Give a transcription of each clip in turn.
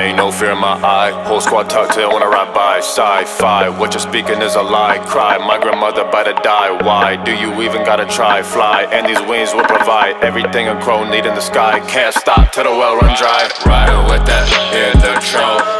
Ain't no fear in my eye. Whole squad tucked in when I ride by. Sci-fi, what you're speaking is a lie. Cry, my grandmother about to die. Why do you even gotta try? Fly, and these wings will provide everything a crow need in the sky. Can't stop till the well run dry. Riding with that in the trunk.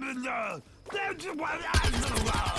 There's you, there's you,